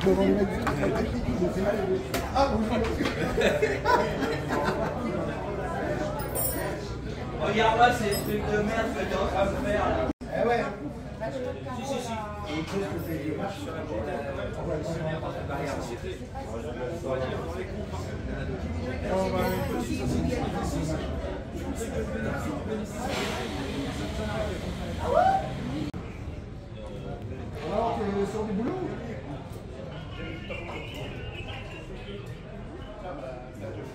Ah oui, Regarde-moi ces trucs de merde que t'es en train de faire là. Eh ouais. Si, si, si. Alors,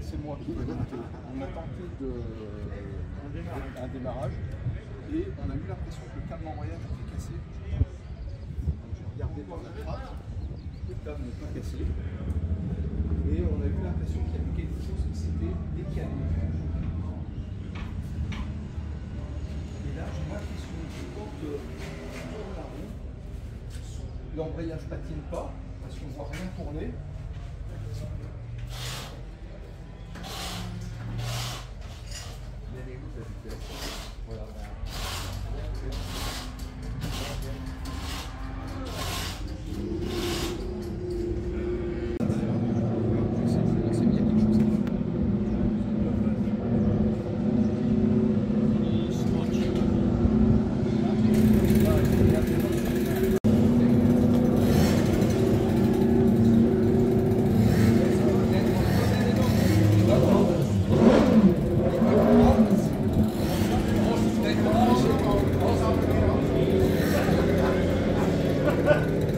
c'est moi qui l'ai. On a tenté de, un démarrage et on a eu l'impression que le câble d'embrayage était cassé. J'ai regardé par la trappe, le câble n'est pas cassé. Et on a eu l'impression qu'il y avait quelque chose qui s'était décalé. Et là, j'ai l'impression que quand euh, on tourne la roue, l'embrayage patine pas, parce qu'on ne voit rien tourner. Yeah. Ha ha ha!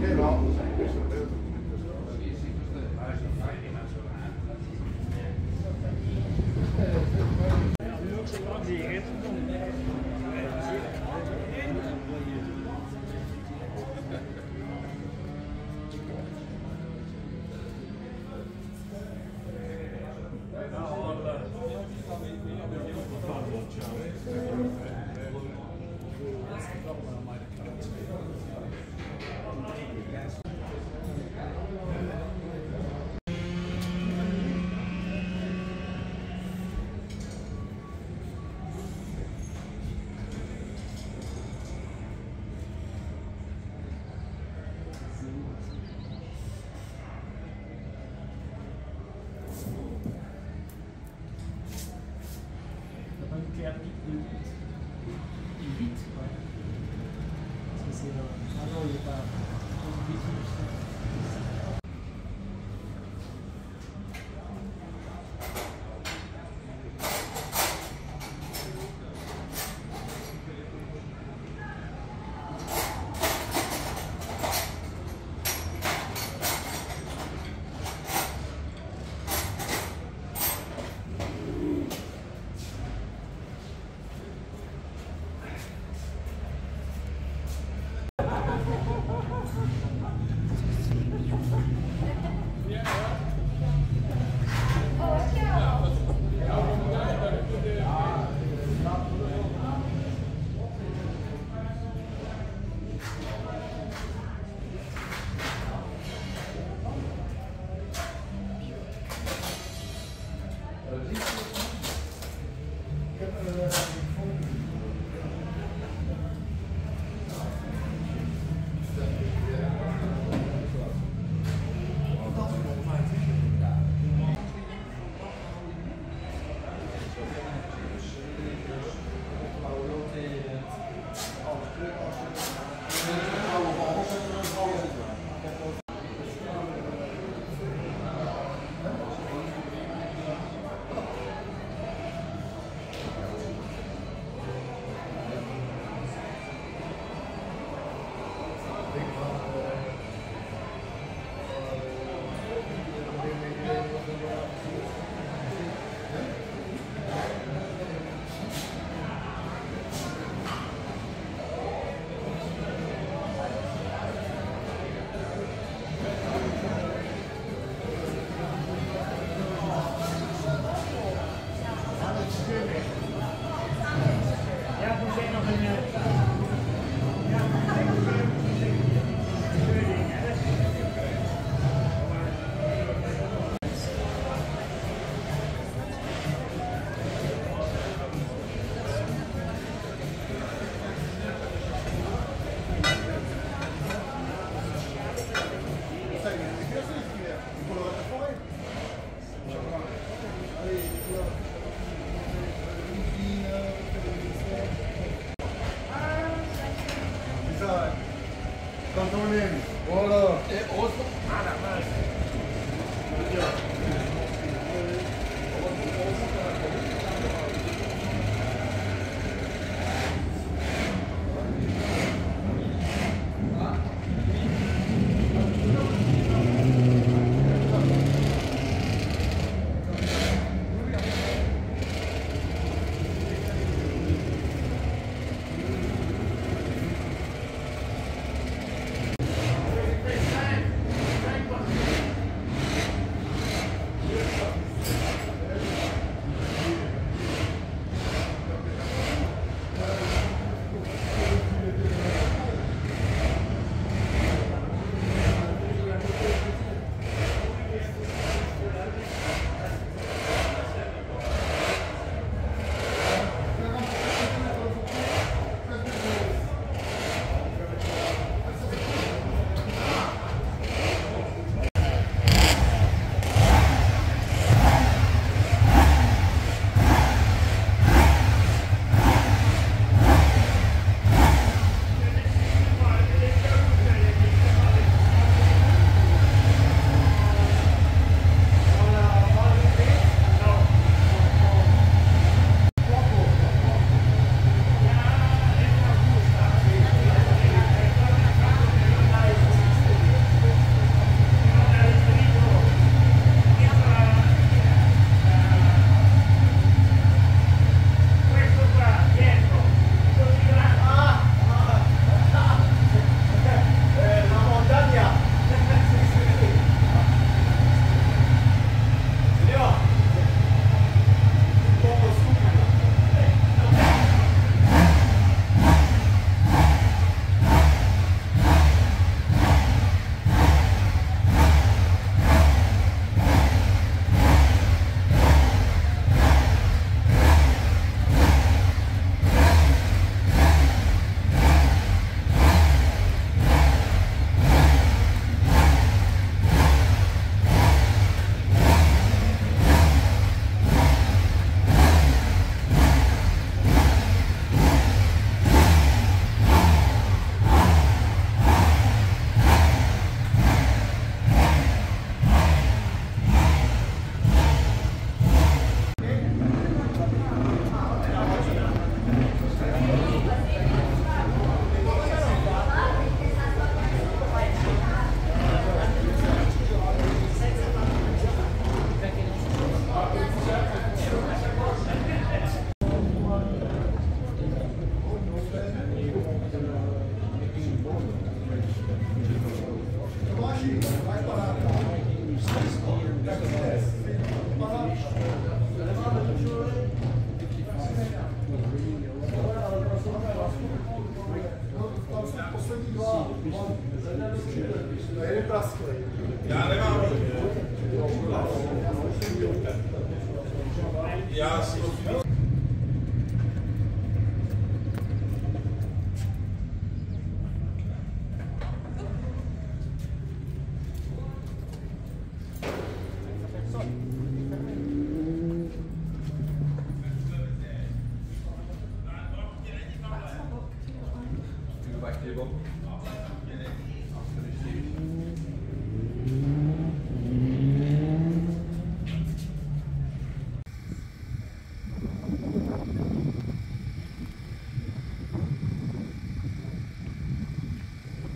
Genau. Tu appliques de 8. 8, ouais. Parce que c'est. Euh, ah non, il n'est pas. Ya,